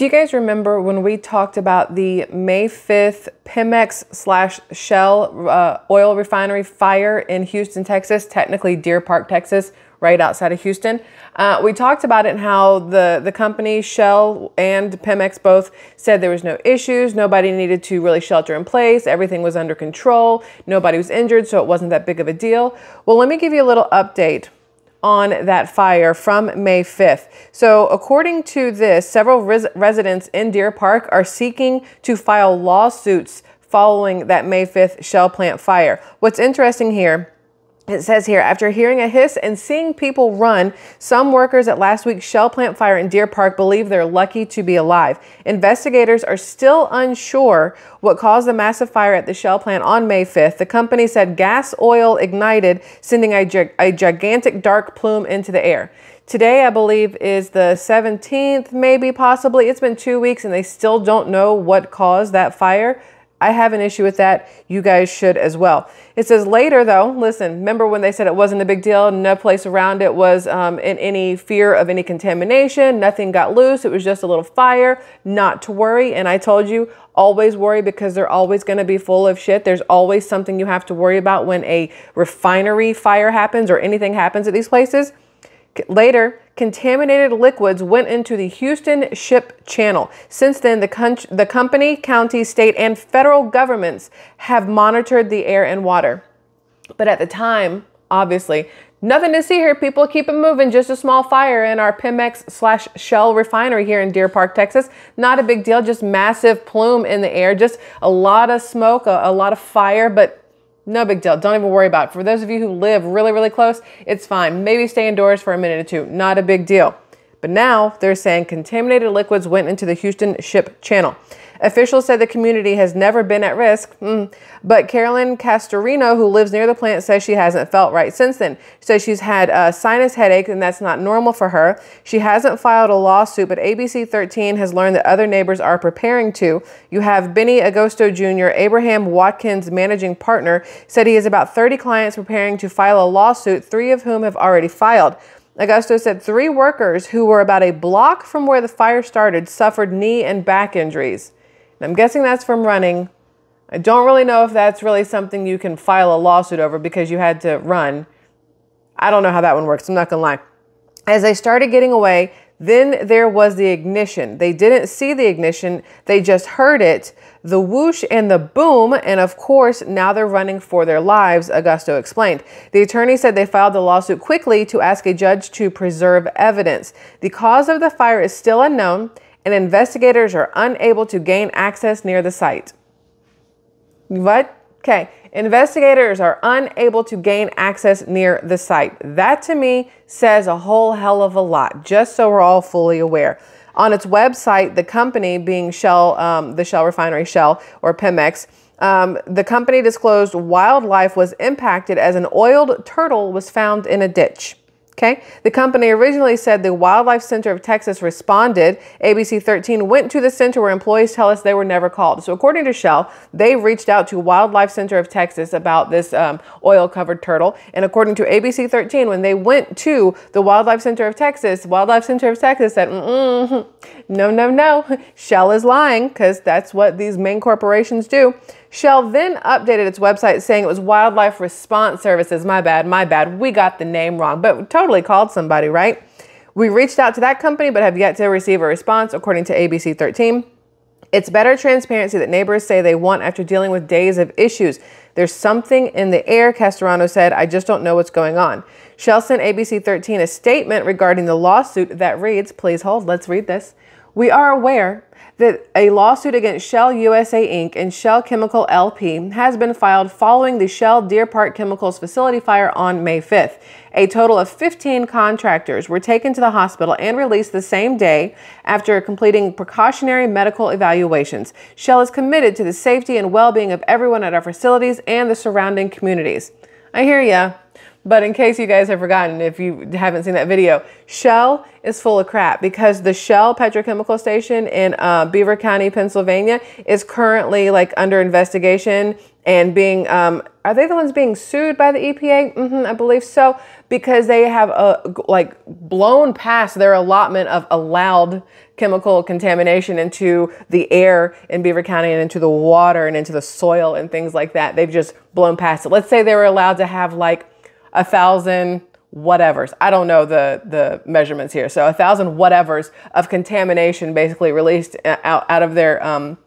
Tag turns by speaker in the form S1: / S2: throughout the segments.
S1: Do you guys remember when we talked about the May 5th Pemex slash Shell uh, oil refinery fire in Houston, Texas, technically Deer Park, Texas, right outside of Houston? Uh, we talked about it and how the, the company Shell and Pemex both said there was no issues, nobody needed to really shelter in place, everything was under control, nobody was injured, so it wasn't that big of a deal. Well, let me give you a little update on that fire from May 5th. So, according to this, several res residents in Deer Park are seeking to file lawsuits following that May 5th Shell plant fire. What's interesting here it says here, after hearing a hiss and seeing people run, some workers at last week's Shell plant fire in Deer Park believe they're lucky to be alive. Investigators are still unsure what caused the massive fire at the Shell plant on May 5th. The company said gas oil ignited, sending a, a gigantic dark plume into the air. Today, I believe, is the 17th, maybe, possibly. It's been two weeks and they still don't know what caused that fire. I have an issue with that. You guys should as well. It says later, though, listen, remember when they said it wasn't a big deal? No place around it was um, in any fear of any contamination. Nothing got loose. It was just a little fire. Not to worry. And I told you, always worry because they're always going to be full of shit. There's always something you have to worry about when a refinery fire happens or anything happens at these places. Later, contaminated liquids went into the Houston Ship Channel. Since then, the, the company, county, state, and federal governments have monitored the air and water. But at the time, obviously, nothing to see here, people. Keep it moving. Just a small fire in our Pemex slash Shell refinery here in Deer Park, Texas. Not a big deal, just massive plume in the air, just a lot of smoke, a, a lot of fire, but no big deal. Don't even worry about it. For those of you who live really, really close, it's fine. Maybe stay indoors for a minute or two. Not a big deal. But now they're saying contaminated liquids went into the Houston ship channel. Officials said the community has never been at risk, mm. but Carolyn Castorino, who lives near the plant, says she hasn't felt right since then. She says she's had a sinus headache and that's not normal for her. She hasn't filed a lawsuit, but ABC 13 has learned that other neighbors are preparing to. You have Benny Agosto Jr., Abraham Watkins' managing partner, said he has about 30 clients preparing to file a lawsuit, three of whom have already filed. Agosto said three workers who were about a block from where the fire started suffered knee and back injuries. I'm guessing that's from running. I don't really know if that's really something you can file a lawsuit over because you had to run. I don't know how that one works. I'm not going to lie. As they started getting away, then there was the ignition. They didn't see the ignition, they just heard it, the whoosh and the boom, and of course, now they're running for their lives, Agosto explained. The attorney said they filed the lawsuit quickly to ask a judge to preserve evidence. The cause of the fire is still unknown and investigators are unable to gain access near the site. What? Okay. Investigators are unable to gain access near the site. That to me says a whole hell of a lot, just so we're all fully aware. On its website, the company being Shell, um, the Shell refinery Shell or Pemex, um, the company disclosed wildlife was impacted as an oiled turtle was found in a ditch. Okay. The company originally said the Wildlife Center of Texas responded. ABC 13 went to the center where employees tell us they were never called. So, according to Shell, they reached out to Wildlife Center of Texas about this um, oil covered turtle. And according to ABC 13, when they went to the Wildlife Center of Texas, Wildlife Center of Texas said, no, no, no, Shell is lying because that's what these main corporations do. Shell then updated its website saying it was Wildlife Response Services. My bad, my bad. We got the name wrong, but totally called somebody, right? We reached out to that company, but have yet to receive a response, according to ABC 13. It's better transparency that neighbors say they want after dealing with days of issues. There's something in the air, Castorano said. I just don't know what's going on. Shell sent ABC 13 a statement regarding the lawsuit that reads, please hold, let's read this. We are aware that a lawsuit against Shell USA Inc. and Shell Chemical LP has been filed following the Shell Deer Park Chemicals facility fire on May 5th. A total of 15 contractors were taken to the hospital and released the same day after completing precautionary medical evaluations. Shell is committed to the safety and well being of everyone at our facilities and the surrounding communities. I hear ya. But in case you guys have forgotten, if you haven't seen that video, Shell is full of crap because the Shell petrochemical station in uh, Beaver County, Pennsylvania is currently like under investigation and being, um, are they the ones being sued by the EPA? Mm-hmm, I believe so, because they have uh, like blown past their allotment of allowed chemical contamination into the air in Beaver County and into the water and into the soil and things like that. They've just blown past it. Let's say they were allowed to have like a thousand whatevers. I don't know the, the measurements here. So a thousand whatevers of contamination basically released out, out of their um,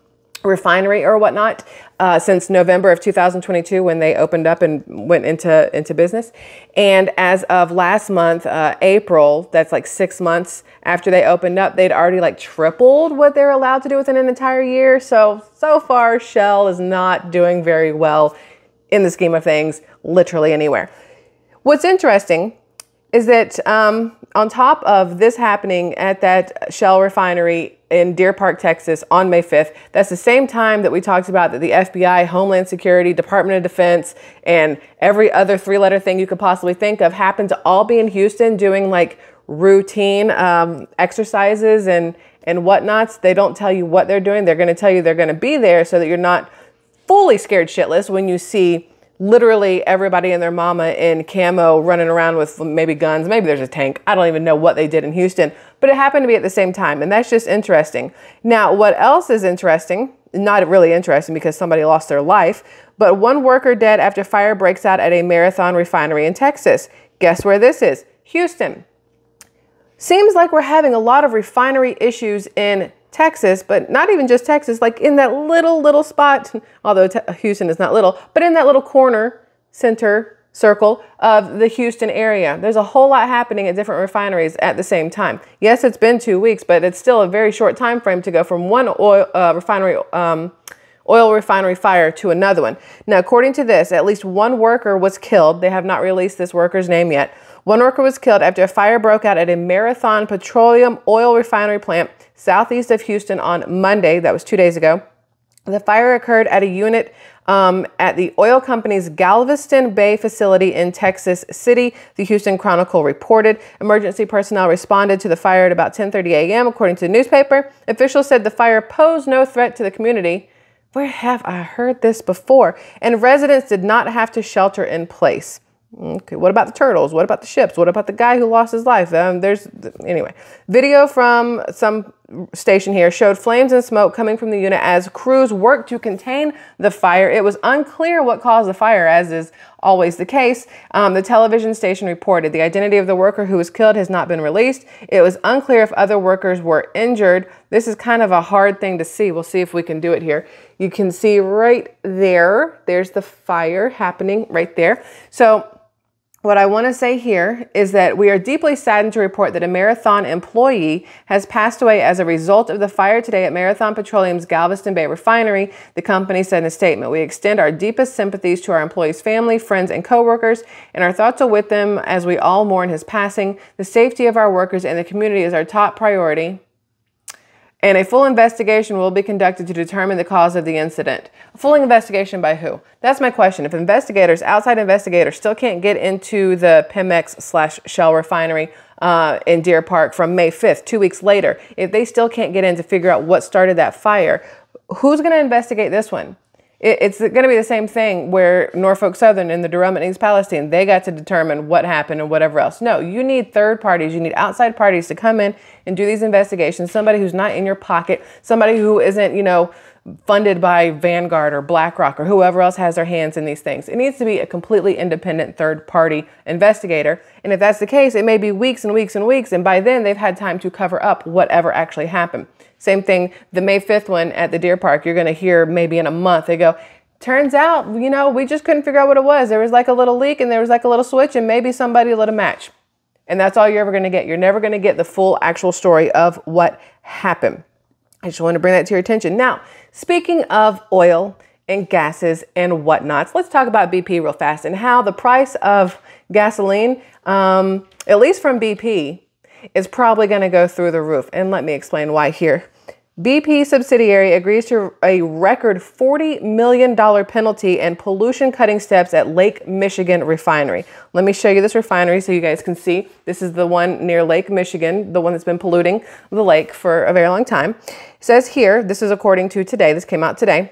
S1: refinery or whatnot uh, since November of 2022 when they opened up and went into into business. And as of last month, uh, April, that's like six months after they opened up, they'd already like tripled what they're allowed to do within an entire year. So so far, Shell is not doing very well in the scheme of things, literally anywhere. What's interesting is that um, on top of this happening at that Shell refinery in Deer Park, Texas on May 5th, that's the same time that we talked about that the FBI, Homeland Security, Department of Defense, and every other three letter thing you could possibly think of happened to all be in Houston doing like routine um, exercises and, and whatnots. They don't tell you what they're doing. They're going to tell you they're going to be there so that you're not fully scared shitless when you see literally everybody and their mama in camo running around with maybe guns. Maybe there's a tank. I don't even know what they did in Houston, but it happened to be at the same time. And that's just interesting. Now, what else is interesting? Not really interesting because somebody lost their life, but one worker dead after fire breaks out at a marathon refinery in Texas. Guess where this is? Houston. Seems like we're having a lot of refinery issues in Texas, but not even just Texas, like in that little, little spot, although Houston is not little, but in that little corner center circle of the Houston area. There's a whole lot happening at different refineries at the same time. Yes, it's been two weeks, but it's still a very short time frame to go from one oil uh, refinery um, oil refinery fire to another one. Now, according to this, at least one worker was killed. They have not released this worker's name yet. One worker was killed after a fire broke out at a Marathon petroleum oil refinery plant southeast of Houston on Monday. That was two days ago. The fire occurred at a unit um, at the oil company's Galveston Bay facility in Texas City, the Houston Chronicle reported. Emergency personnel responded to the fire at about 10:30 a.m. According to the newspaper, officials said the fire posed no threat to the community. Where have I heard this before? And residents did not have to shelter in place. Okay, what about the turtles? What about the ships? What about the guy who lost his life? Um, there's anyway, video from some station here showed flames and smoke coming from the unit as crews worked to contain the fire. It was unclear what caused the fire, as is always the case. Um, the television station reported the identity of the worker who was killed has not been released. It was unclear if other workers were injured. This is kind of a hard thing to see. We'll see if we can do it here. You can see right there, there's the fire happening right there. So what I want to say here is that we are deeply saddened to report that a Marathon employee has passed away as a result of the fire today at Marathon Petroleum's Galveston Bay refinery, the company said in a statement. We extend our deepest sympathies to our employee's family, friends, and coworkers, and our thoughts are with them as we all mourn his passing. The safety of our workers and the community is our top priority and a full investigation will be conducted to determine the cause of the incident. A full investigation by who? That's my question. If investigators, outside investigators, still can't get into the Pemex slash Shell refinery uh, in Deer Park from May 5th, two weeks later, if they still can't get in to figure out what started that fire, who's going to investigate this one? It's going to be the same thing where Norfolk Southern and the Durham and East Palestine, they got to determine what happened and whatever else. No, you need third parties, you need outside parties to come in and do these investigations. Somebody who's not in your pocket, somebody who isn't, you know, funded by Vanguard or BlackRock or whoever else has their hands in these things. It needs to be a completely independent third party investigator. And if that's the case, it may be weeks and weeks and weeks. And by then, they've had time to cover up whatever actually happened. Same thing, the May 5th one at the Deer Park, you're going to hear maybe in a month, they go, turns out, you know, we just couldn't figure out what it was. There was like a little leak and there was like a little switch and maybe somebody lit a match. And that's all you're ever going to get. You're never going to get the full actual story of what happened. I just want to bring that to your attention. Now, speaking of oil and gases and whatnots, let's talk about BP real fast and how the price of gasoline, um, at least from BP, is probably going to go through the roof. And let me explain why here. BP subsidiary agrees to a record $40 million penalty and pollution cutting steps at Lake Michigan refinery. Let me show you this refinery so you guys can see. This is the one near Lake Michigan, the one that's been polluting the lake for a very long time. It says here, this is according to today, this came out today.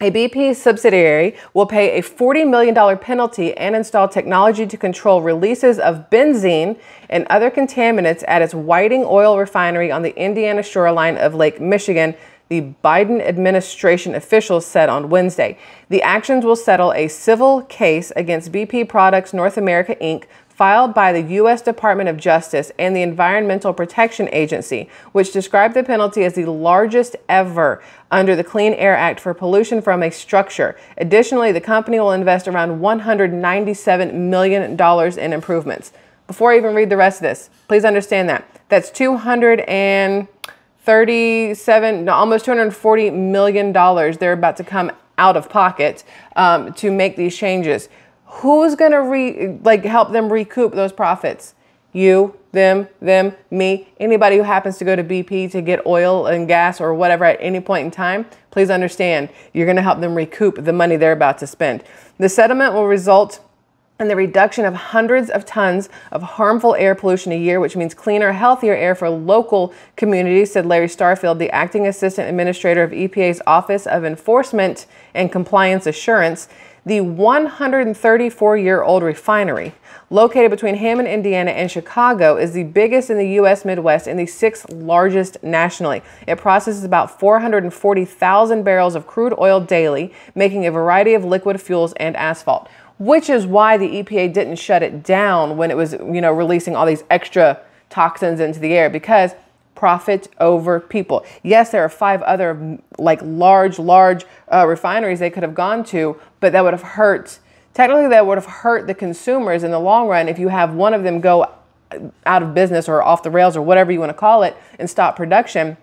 S1: A BP subsidiary will pay a $40 million penalty and install technology to control releases of benzene and other contaminants at its Whiting oil refinery on the Indiana shoreline of Lake Michigan, the Biden administration officials said on Wednesday. The actions will settle a civil case against BP Products North America Inc filed by the U.S. Department of Justice and the Environmental Protection Agency, which described the penalty as the largest ever under the Clean Air Act for pollution from a structure. Additionally, the company will invest around $197 million in improvements. Before I even read the rest of this, please understand that. That's 237, no, almost 240 million dollars they're about to come out of pocket um, to make these changes. Who's going to re like help them recoup those profits? You, them, them, me, anybody who happens to go to BP to get oil and gas or whatever at any point in time, please understand you're going to help them recoup the money they're about to spend. The settlement will result in the reduction of hundreds of tons of harmful air pollution a year, which means cleaner, healthier air for local communities, said Larry Starfield, the acting assistant administrator of EPA's Office of Enforcement and Compliance Assurance the 134 year old refinery, located between Hammond, Indiana, and Chicago, is the biggest in the U.S. Midwest and the sixth largest nationally. It processes about 440,000 barrels of crude oil daily, making a variety of liquid fuels and asphalt. Which is why the EPA didn't shut it down when it was, you know, releasing all these extra toxins into the air because profit over people. Yes, there are five other like large, large uh, refineries they could have gone to, but that would have hurt. Technically, that would have hurt the consumers in the long run if you have one of them go out of business or off the rails or whatever you want to call it and stop production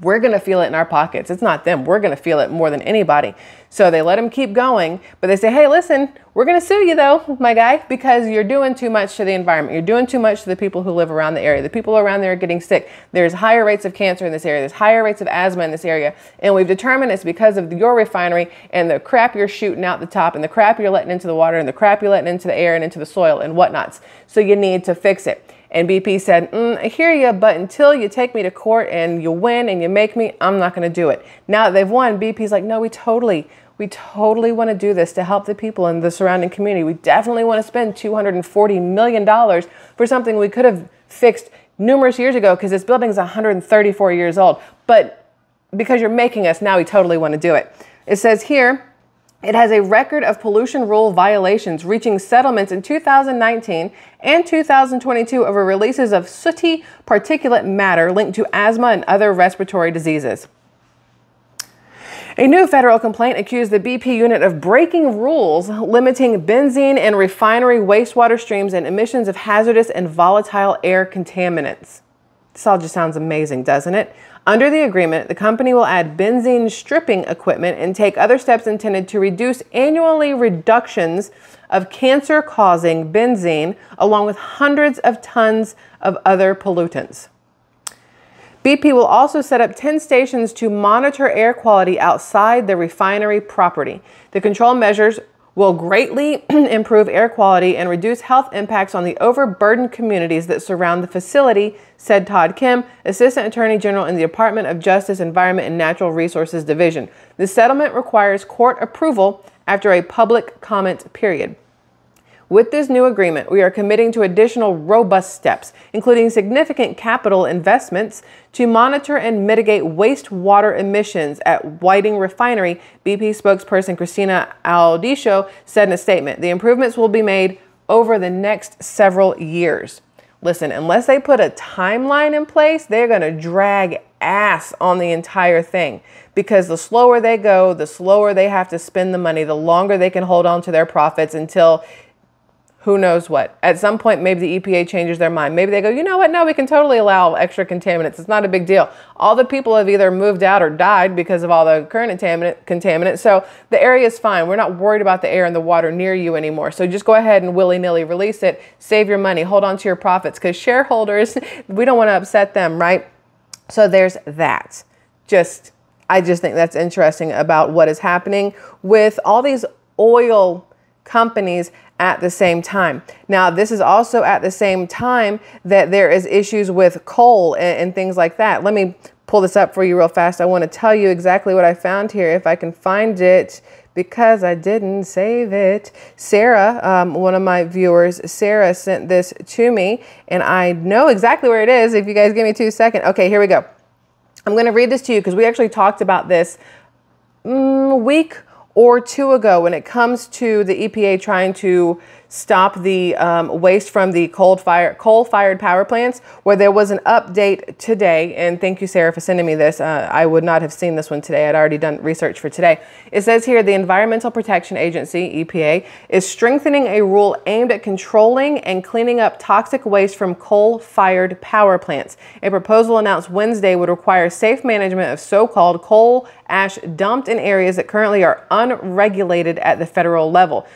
S1: we're going to feel it in our pockets. It's not them. We're going to feel it more than anybody. So they let them keep going, but they say, hey, listen, we're going to sue you though, my guy, because you're doing too much to the environment. You're doing too much to the people who live around the area. The people around there are getting sick. There's higher rates of cancer in this area. There's higher rates of asthma in this area. And we've determined it's because of your refinery and the crap you're shooting out the top and the crap you're letting into the water and the crap you're letting into the air and into the soil and whatnots. So you need to fix it. And BP said, mm, I hear you, but until you take me to court and you win and you make me, I'm not going to do it. Now that they've won, BP's like, no, we totally, we totally want to do this to help the people in the surrounding community. We definitely want to spend $240 million for something we could have fixed numerous years ago because this building is 134 years old. But because you're making us, now we totally want to do it. It says here, it has a record of pollution rule violations, reaching settlements in 2019 and 2022 over releases of sooty particulate matter linked to asthma and other respiratory diseases. A new federal complaint accused the BP unit of breaking rules limiting benzene and refinery wastewater streams and emissions of hazardous and volatile air contaminants. This all just sounds amazing, doesn't it? Under the agreement, the company will add benzene stripping equipment and take other steps intended to reduce annually reductions of cancer causing benzene, along with hundreds of tons of other pollutants. BP will also set up 10 stations to monitor air quality outside the refinery property. The control measures will greatly improve air quality and reduce health impacts on the overburdened communities that surround the facility, said Todd Kim, Assistant Attorney General in the Department of Justice, Environment, and Natural Resources Division. The settlement requires court approval after a public comment period. With this new agreement, we are committing to additional robust steps, including significant capital investments to monitor and mitigate wastewater emissions at Whiting Refinery, BP spokesperson Christina Audisho said in a statement. The improvements will be made over the next several years. Listen, unless they put a timeline in place, they're going to drag ass on the entire thing because the slower they go, the slower they have to spend the money, the longer they can hold on to their profits until who knows what. At some point, maybe the EPA changes their mind. Maybe they go, you know what? No, we can totally allow extra contaminants. It's not a big deal. All the people have either moved out or died because of all the current contaminant, contaminants. So the area is fine. We're not worried about the air and the water near you anymore. So just go ahead and willy nilly release it. Save your money. Hold on to your profits because shareholders, we don't want to upset them, right? So there's that. Just, I just think that's interesting about what is happening with all these oil companies at the same time. Now, this is also at the same time that there is issues with coal and, and, things like that. Let me pull this up for you real fast. I want to tell you exactly what I found here if I can find it because I didn't save it. Sarah, um, one of my viewers, Sarah sent this to me and I know exactly where it is. If you guys give me two seconds. Okay, here we go. I'm going to read this to you because we actually talked about this mm, week or two ago when it comes to the EPA trying to stop the um, waste from the coal fire coal fired power plants where there was an update today. And thank you Sarah for sending me this. Uh, I would not have seen this one today. I'd already done research for today. It says here the Environmental Protection Agency EPA is strengthening a rule aimed at controlling and cleaning up toxic waste from coal fired power plants. A proposal announced Wednesday would require safe management of so-called coal ash dumped in areas that currently are unregulated at the federal level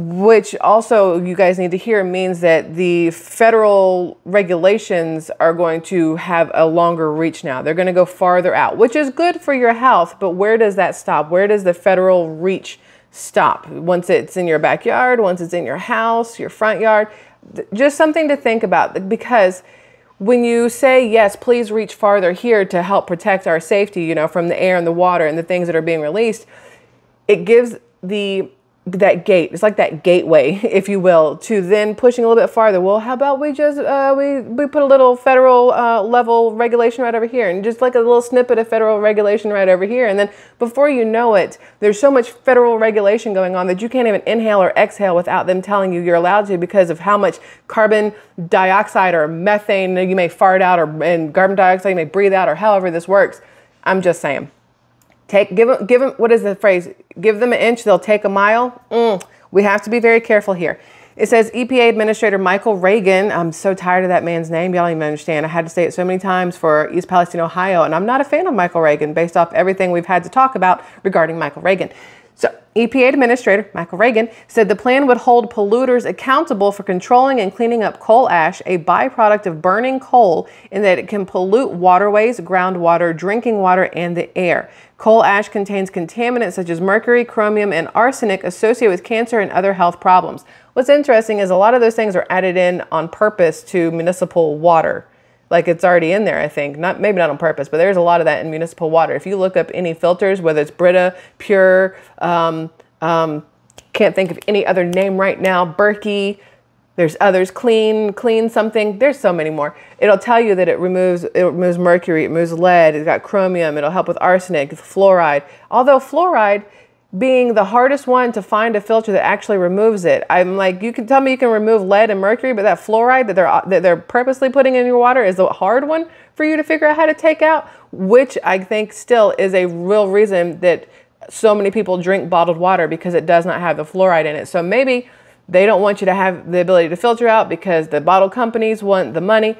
S1: which also you guys need to hear means that the federal regulations are going to have a longer reach now. They're going to go farther out, which is good for your health, but where does that stop? Where does the federal reach stop? Once it's in your backyard, once it's in your house, your front yard, just something to think about because when you say yes, please reach farther here to help protect our safety, you know, from the air and the water and the things that are being released, it gives the that gate it's like that gateway if you will to then pushing a little bit farther. Well how about we just uh, we we put a little federal uh, level regulation right over here and just like a little snippet of federal regulation right over here. And then before you know it there's so much federal regulation going on that you can't even inhale or exhale without them telling you you're allowed to because of how much carbon dioxide or methane you may fart out or and carbon dioxide you may breathe out or however this works. I'm just saying Take, give them, give them, what is the phrase? Give them an inch, they'll take a mile. Mm, we have to be very careful here. It says EPA Administrator Michael Regan. I'm so tired of that man's name. Y'all even understand. I had to say it so many times for East Palestine, Ohio, and I'm not a fan of Michael Regan based off everything we've had to talk about regarding Michael Regan. So, EPA Administrator Michael Regan said the plan would hold polluters accountable for controlling and cleaning up coal ash, a byproduct of burning coal, in that it can pollute waterways, groundwater, drinking water, and the air. Coal ash contains contaminants such as mercury, chromium, and arsenic associated with cancer and other health problems. What's interesting is a lot of those things are added in on purpose to municipal water. Like it's already in there i think. Not maybe not on purpose but there's a lot of that in municipal water. If you look up any filters whether it's brita pure um, um, can't think of any other name right now berkey there's others clean clean something there's so many more it'll tell you that it removes it removes mercury it removes lead it's got chromium it'll help with arsenic fluoride although fluoride being the hardest one to find a filter that actually removes it. I'm like, you can tell me you can remove lead and mercury, but that fluoride that they're that they're purposely putting in your water is the hard one for you to figure out how to take out, which I think still is a real reason that so many people drink bottled water because it does not have the fluoride in it. So maybe they don't want you to have the ability to filter out because the bottle companies want the money.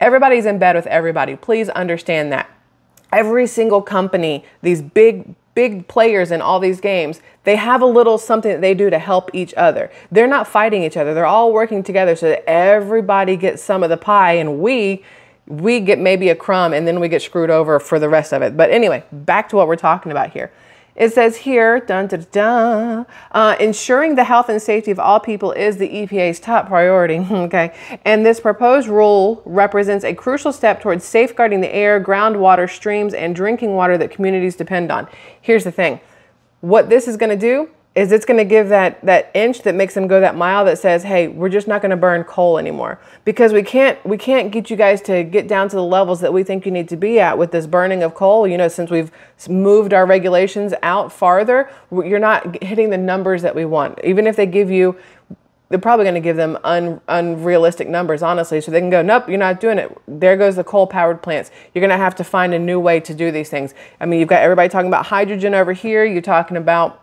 S1: Everybody's in bed with everybody. Please understand that. Every single company, these big big players in all these games, they have a little something that they do to help each other. They're not fighting each other. They're all working together so that everybody gets some of the pie and we we get maybe a crumb and then we get screwed over for the rest of it. But anyway, back to what we're talking about here. It says here, dun, dun, dun, uh, ensuring the health and safety of all people is the EPA's top priority. okay. And this proposed rule represents a crucial step towards safeguarding the air, groundwater, streams, and drinking water that communities depend on. Here's the thing what this is going to do is it's going to give that that inch that makes them go that mile that says hey we're just not going to burn coal anymore because we can't we can't get you guys to get down to the levels that we think you need to be at with this burning of coal you know since we've moved our regulations out farther you're not hitting the numbers that we want even if they give you they're probably going to give them un, unrealistic numbers, honestly. So they can go, nope, you're not doing it. There goes the coal powered plants. You're going to have to find a new way to do these things. I mean, you've got everybody talking about hydrogen over here. You're talking about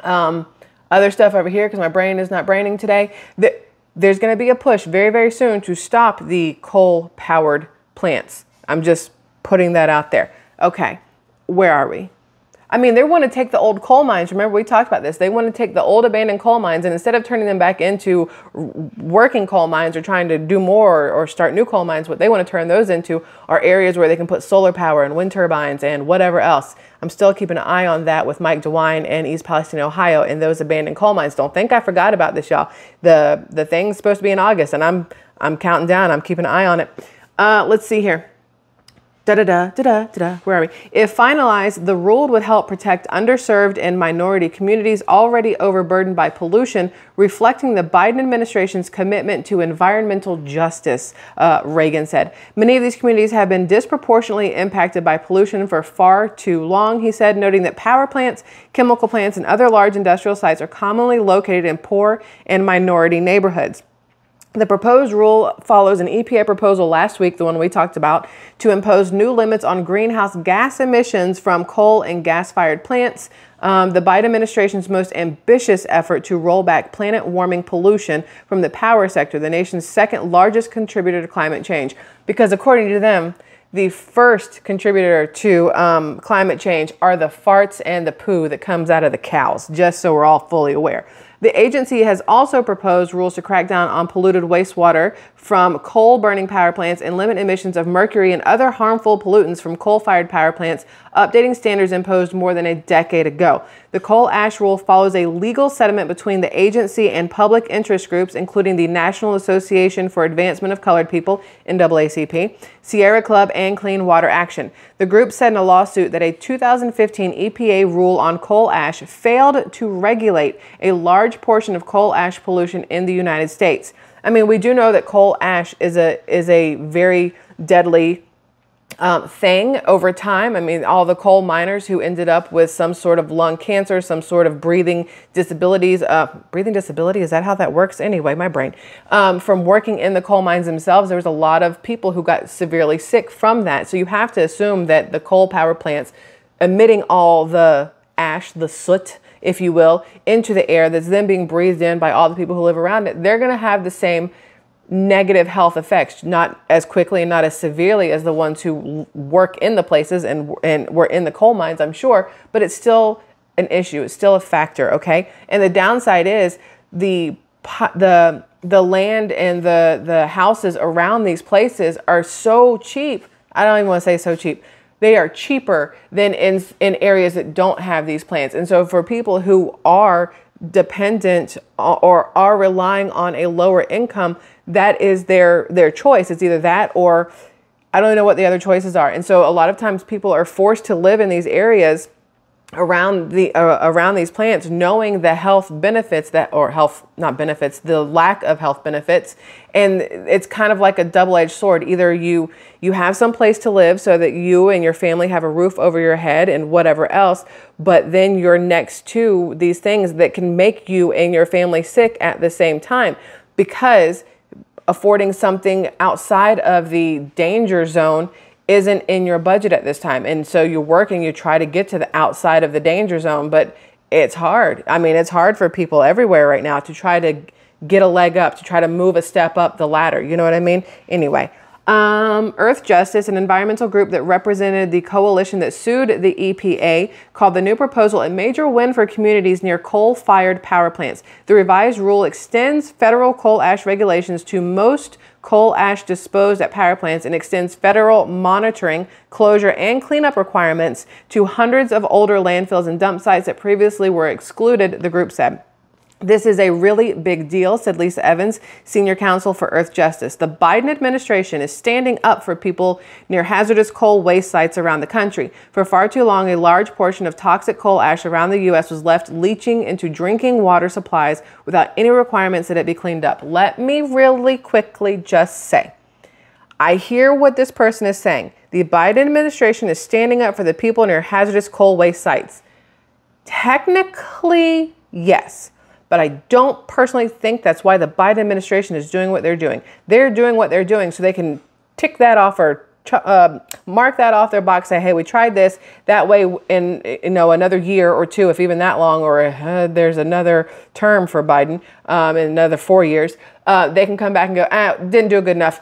S1: um, other stuff over here because my brain is not braining today. The, there's going to be a push very, very soon to stop the coal powered plants. I'm just putting that out there. Okay, where are we? I mean, they want to take the old coal mines. Remember, we talked about this. They want to take the old abandoned coal mines and instead of turning them back into working coal mines or trying to do more or start new coal mines, what they want to turn those into are areas where they can put solar power and wind turbines and whatever else. I'm still keeping an eye on that with Mike DeWine and East Palestine, Ohio, and those abandoned coal mines. Don't think I forgot about this, y'all. The the thing's supposed to be in August, and I'm I'm counting down. I'm keeping an eye on it. Uh, let's see here. Da da da da da. Where are we? If finalized, the rule would help protect underserved and minority communities already overburdened by pollution, reflecting the Biden administration's commitment to environmental justice, uh, Regan said. Many of these communities have been disproportionately impacted by pollution for far too long, he said, noting that power plants, chemical plants, and other large industrial sites are commonly located in poor and minority neighborhoods. The proposed rule follows an EPA proposal last week, the one we talked about, to impose new limits on greenhouse gas emissions from coal and gas fired plants. Um, the Biden administration's most ambitious effort to roll back planet warming pollution from the power sector, the nation's second largest contributor to climate change. Because according to them, the first contributor to um, climate change are the farts and the poo that comes out of the cows, just so we're all fully aware. The agency has also proposed rules to crack down on polluted wastewater from coal burning power plants and limit emissions of mercury and other harmful pollutants from coal fired power plants, updating standards imposed more than a decade ago. The coal ash rule follows a legal settlement between the agency and public interest groups, including the National Association for Advancement of Colored People, NAACP, Sierra Club, and Clean Water Action. The group said in a lawsuit that a 2015 EPA rule on coal ash failed to regulate a large portion of coal ash pollution in the United States. I mean, we do know that coal ash is a is a very deadly um, thing over time. I mean, all the coal miners who ended up with some sort of lung cancer, some sort of breathing disabilities, uh, breathing disability, is that how that works? Anyway, my brain. Um, from working in the coal mines themselves, there was a lot of people who got severely sick from that. So you have to assume that the coal power plants emitting all the ash, the soot, if you will, into the air that's then being breathed in by all the people who live around it, they're going to have the same negative health effects, not as quickly and not as severely as the ones who work in the places and, and were in the coal mines, I'm sure, but it's still an issue. It's still a factor, okay? And the downside is the the the land and the the houses around these places are so cheap. I don't even want to say so cheap they are cheaper than in, in areas that don't have these plants. And so for people who are dependent or are relying on a lower income, that is their their choice. It's either that or I don't know what the other choices are. And so a lot of times people are forced to live in these areas around the uh, around these plants knowing the health benefits that or health not benefits the lack of health benefits. And it's kind of like a double-edged sword. Either you you have some place to live so that you and your family have a roof over your head and whatever else but then you're next to these things that can make you and your family sick at the same time. Because affording something outside of the danger zone isn't in your budget at this time. And so you're working, you try to get to the outside of the danger zone, but it's hard. I mean, it's hard for people everywhere right now to try to get a leg up, to try to move a step up the ladder. You know what I mean? Anyway, um, Earth Justice, an environmental group that represented the coalition that sued the EPA, called the new proposal a major win for communities near coal fired power plants. The revised rule extends federal coal ash regulations to most coal ash disposed at power plants and extends federal monitoring, closure, and cleanup requirements to hundreds of older landfills and dump sites that previously were excluded, the group said. This is a really big deal, said Lisa Evans, senior counsel for Earth Justice. The Biden administration is standing up for people near hazardous coal waste sites around the country. For far too long, a large portion of toxic coal ash around the U.S. was left leaching into drinking water supplies without any requirements that it be cleaned up. Let me really quickly just say I hear what this person is saying. The Biden administration is standing up for the people near hazardous coal waste sites. Technically, yes. But I don't personally think that's why the Biden administration is doing what they're doing. They're doing what they're doing so they can tick that off or uh, mark that off their box. Say, hey, we tried this. That way, in you know another year or two, if even that long, or uh, there's another term for Biden um, in another four years, uh, they can come back and go, ah, didn't do good enough.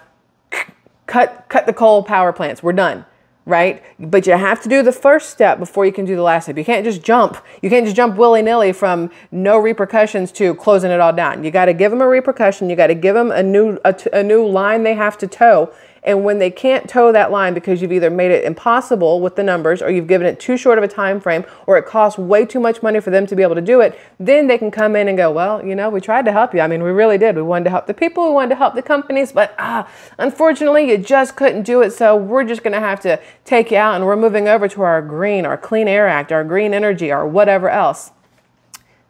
S1: Cut, cut the coal power plants. We're done right? But you have to do the first step before you can do the last step. You can't just jump. You can't just jump willy nilly from no repercussions to closing it all down. You got to give them a repercussion. You got to give them a new a, a new line they have to toe, And when they can't toe that line because you've either made it impossible with the numbers or you've given it too short of a time frame or it costs way too much money for them to be able to do it, then they can come in and go, well, you know, we tried to help you. I mean, we really did. We wanted to help the people, we wanted to help the companies, but ah, unfortunately, you just couldn't do it. So we're just going to have to take you out and we're moving over to our green, our Clean Air Act, our green energy, our whatever else.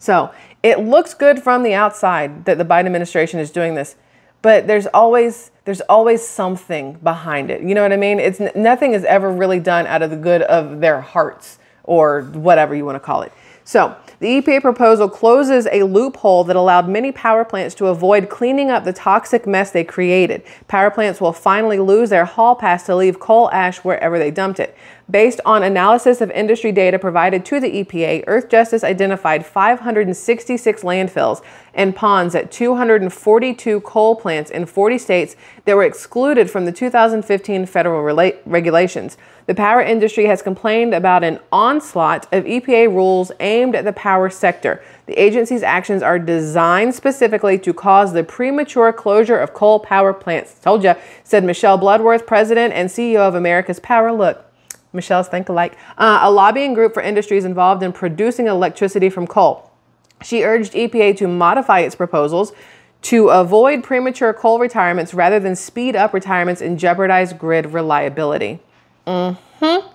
S1: So it looks good from the outside that the Biden administration is doing this but there's always there's always something behind it. You know what I mean? It's nothing is ever really done out of the good of their hearts or whatever you want to call it. So, the EPA proposal closes a loophole that allowed many power plants to avoid cleaning up the toxic mess they created. Power plants will finally lose their hall pass to leave coal ash wherever they dumped it. Based on analysis of industry data provided to the EPA, Earthjustice identified 566 landfills and ponds at 242 coal plants in 40 states that were excluded from the 2015 federal regulations. The power industry has complained about an onslaught of EPA rules aimed at the power sector. The agency's actions are designed specifically to cause the premature closure of coal power plants. Told ya, said Michelle Bloodworth, president and CEO of America's Power. Look, Michelle's think alike, uh, a lobbying group for industries involved in producing electricity from coal. She urged EPA to modify its proposals to avoid premature coal retirements rather than speed up retirements and jeopardize grid reliability. Mm-hmm.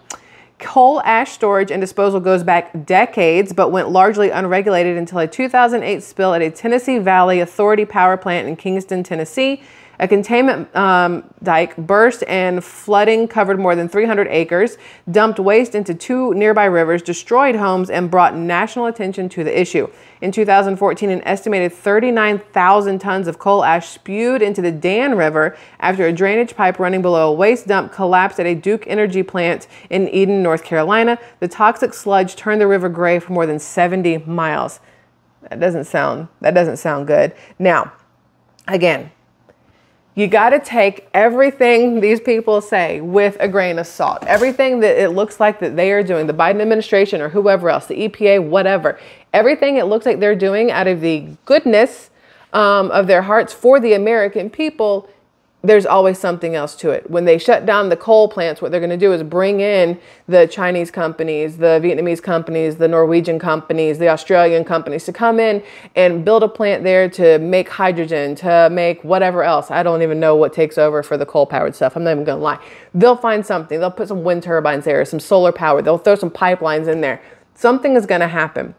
S1: Coal ash storage and disposal goes back decades, but went largely unregulated until a 2008 spill at a Tennessee Valley Authority power plant in Kingston, Tennessee. A containment um, dike burst and flooding covered more than 300 acres, dumped waste into two nearby rivers, destroyed homes, and brought national attention to the issue. In 2014, an estimated 39,000 tons of coal ash spewed into the Dan River after a drainage pipe running below a waste dump collapsed at a Duke Energy plant in Eden, North Carolina. The toxic sludge turned the river gray for more than 70 miles. That doesn't sound that doesn't sound good. Now, again, you got to take everything these people say with a grain of salt. Everything that it looks like that they are doing, the Biden administration or whoever else, the EPA, whatever, everything it looks like they're doing out of the goodness um, of their hearts for the American people there's always something else to it. When they shut down the coal plants, what they're going to do is bring in the Chinese companies, the Vietnamese companies, the Norwegian companies, the Australian companies to come in and build a plant there to make hydrogen, to make whatever else. I don't even know what takes over for the coal powered stuff. I'm not even going to lie. They'll find something. They'll put some wind turbines there, some solar power. They'll throw some pipelines in there. Something is going to happen.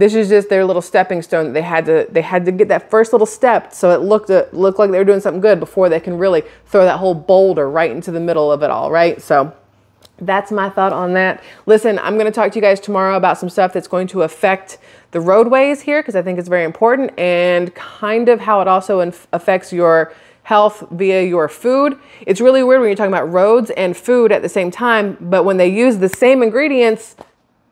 S1: This is just their little stepping stone. They had to they had to get that first little step so it looked it looked like they were doing something good before they can really throw that whole boulder right into the middle of it all, right? So that's my thought on that. Listen, I'm going to talk to you guys tomorrow about some stuff that's going to affect the roadways here because I think it's very important and kind of how it also affects your health via your food. It's really weird when you're talking about roads and food at the same time, but when they use the same ingredients,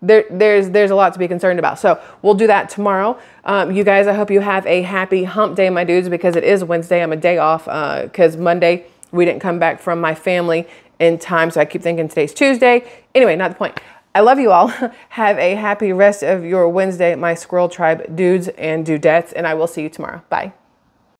S1: there, there's there's a lot to be concerned about. So we'll do that tomorrow. Um, you guys, I hope you have a happy hump day, my dudes, because it is Wednesday. I'm a day off because uh, Monday we didn't come back from my family in time. So I keep thinking today's Tuesday. Anyway, not the point. I love you all. have a happy rest of your Wednesday, my Squirrel Tribe dudes and dudettes, and I will see you tomorrow. Bye.